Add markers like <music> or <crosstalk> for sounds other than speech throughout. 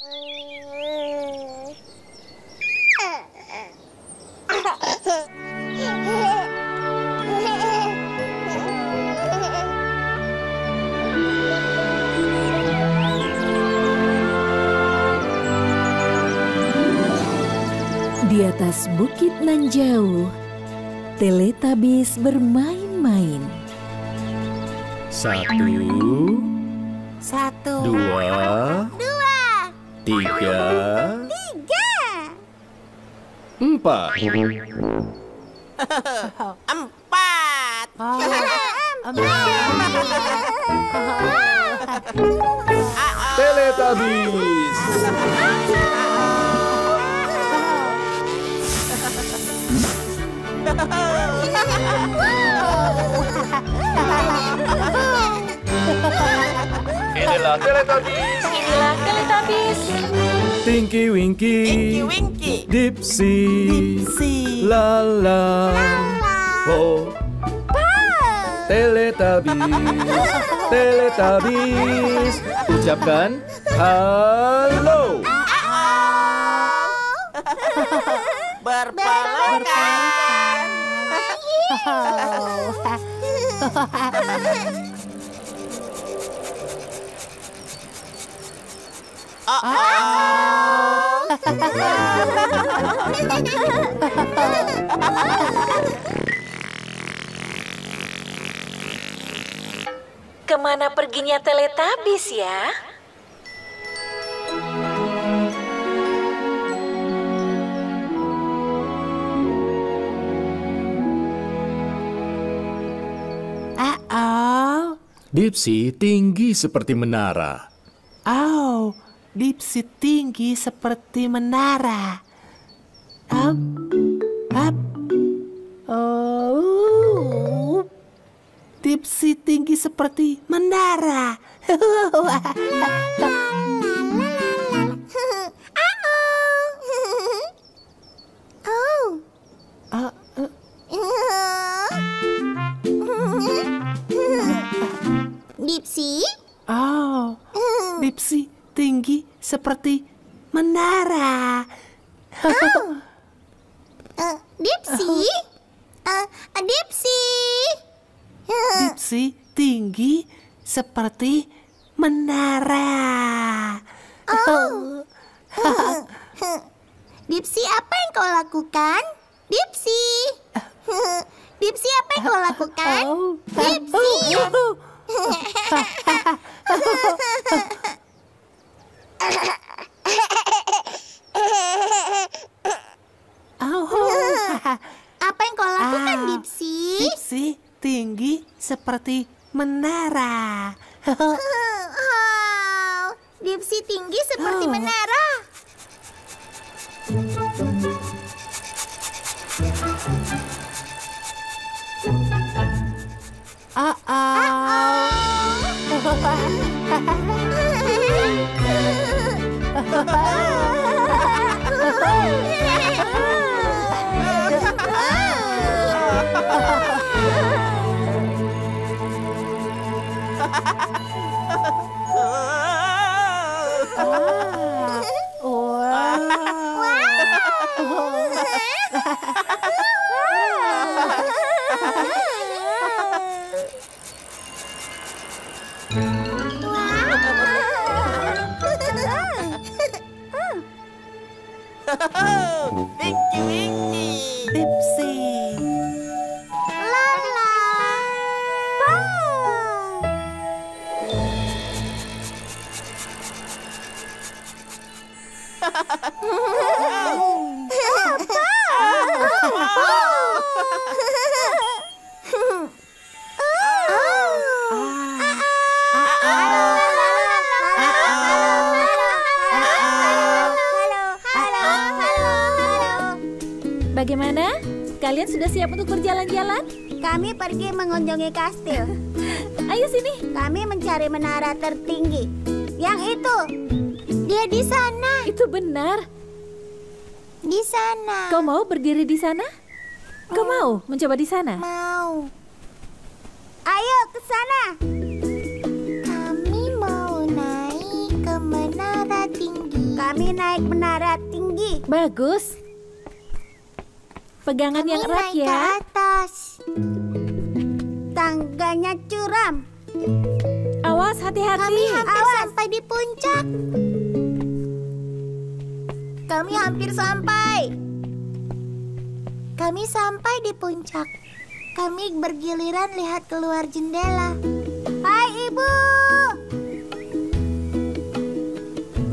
Di atas bukit nan jauh, Teletabis bermain-main. Satu, Satu, dua, Dua, tiga, tiga, empat. Empat. Teletubbies. <laughs> Inilah Teletubbies. Inilah Teletabis. Tinky Winky, Winky Winky. Dipsy, si, Lala, Oh, Teletubbies, Teletubbies. Ucapkan halo. <laughs> Ke mana perginya Teletabis ya? oh, Dipsy tinggi seperti menara. oh, Dipsy tinggi seperti menara. Up, up, oh, Dipsy tinggi seperti menara. <laughs> seperti menara. <laughs> Eh, Dipsy? Eh, Dipsy? Dipsy tinggi seperti menara. Oh. <laughs> Dipsy, apa yang kau lakukan? Dipsy? Dipsy, apa yang kau lakukan? Oh. Dipsy? <laughs> Oh. Apa yang kau Dipsy? Dipsy tinggi seperti menara. Oh, Dipsy tinggi seperti Oh. menara. Ah, ah. <laughs> <laughs> Winky <laughs> <laughs> Kalian sudah siap untuk berjalan-jalan? Kami pergi mengunjungi kastil. <laughs> Ayo sini. Kami mencari menara tertinggi. Yang itu. Dia di sana. Itu benar. Di sana. Kau mau berdiri di sana? Kau mau mencoba di sana? Mau. Ayo ke sana. Kami mau naik ke menara tinggi. Kami naik menara tinggi. Bagus. Pegangan yang Kami erat naik ke ya. atas. Tangganya curam. Awas hati-hati. Kami hampir sampai di puncak. Kami hampir sampai. Kami sampai di puncak. Kami bergiliran lihat keluar jendela. Hai ibu.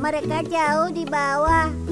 Mereka jauh di bawah.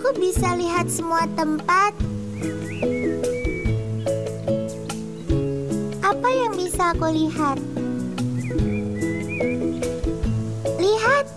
Aku bisa lihat semua tempat. Apa yang bisa aku lihat? Lihat,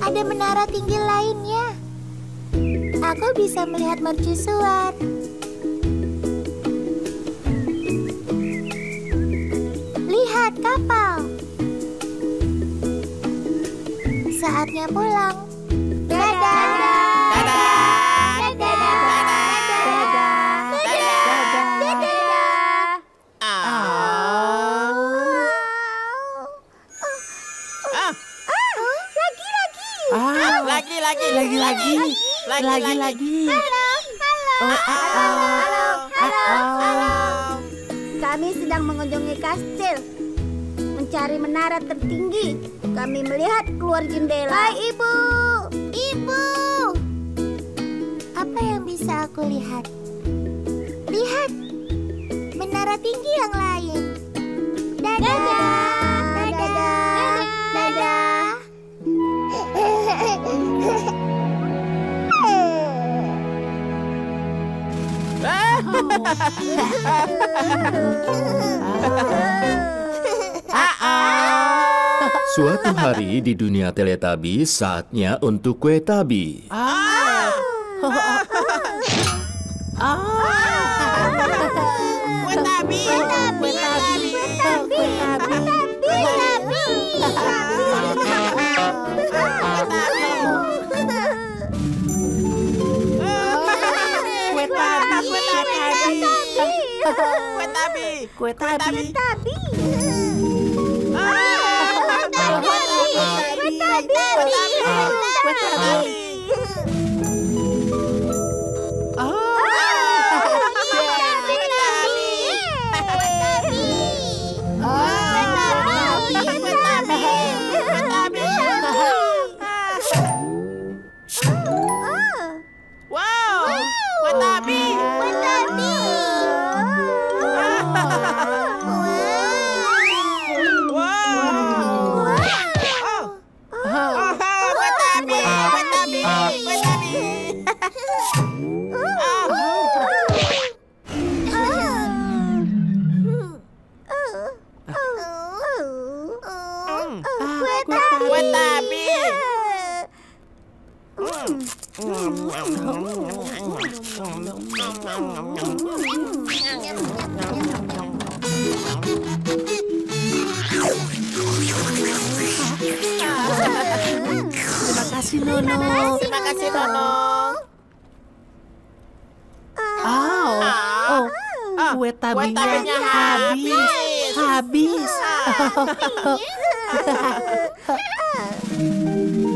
ada menara tinggi lainnya. Aku bisa melihat mercusuar. Lihat kapal. Saatnya pulang. Dadah. Dadah. Lagi, lagi. lagi lagi, Lagi, lagi lagi. lagi. Halo. Halo. Oh, Halo. Halo. Halo. Kami sedang mengunjungi kastil. Mencari menara tertinggi. Kami melihat keluar jendela. Hai ibu. Ibu. Apa yang bisa aku lihat? Lihat. Menara tinggi yang lain. Dadah. Dadah. Suatu hari di dunia teletabi saatnya untuk kue tabi. Kue tabi. Kue tabi, Kue tabi. Kue tabi. Tabi. Terima kasih Nono. Terima kasih, Nono. Oh, oh, Ah, kue tabinya tabinya habis. Habis. Oh, <laughs>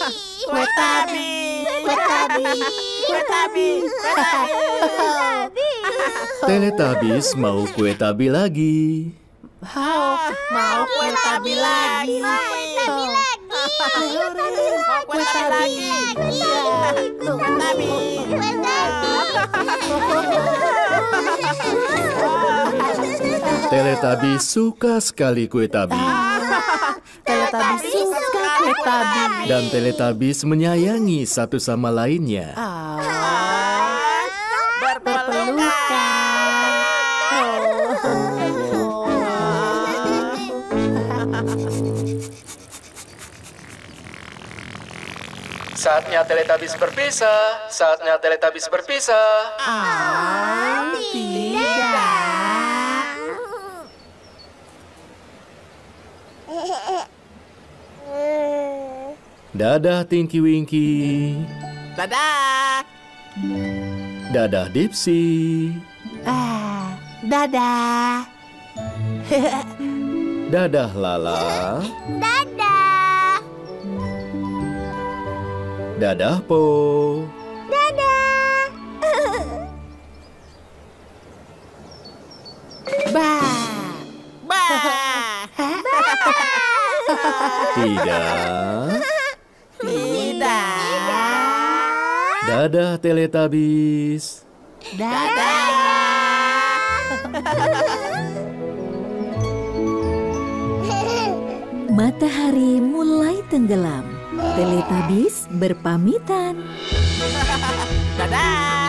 kue tabi. kue tabi. Kue tabi. Kue tabi. Kue tabi. Kue tabi. Teletubbies mau kue tabi lagi. Mau, mau kue tabi lagi. Mau kue tabi lagi. Kue tabi. Teletubbies suka sekali kue tabi. Teletubbies suka tabi. Dan Teletubbies menyayangi satu sama lainnya. Ah, berpelukan. Saatnya Teletubbies berpisah. Saatnya Teletubbies berpisah. Ah, tidak. Dadah Tinky Winky. Dadah. Dadah Dipsy. Ah, dadah. <laughs> Dadah Lala. Dadah. Dadah Po. Dadah. Bah. Bah. Tidak. Tidak. Dadah Teletubbies. Dadah. Matahari mulai tenggelam. Teletubbies berpamitan. Dadah. Dadah.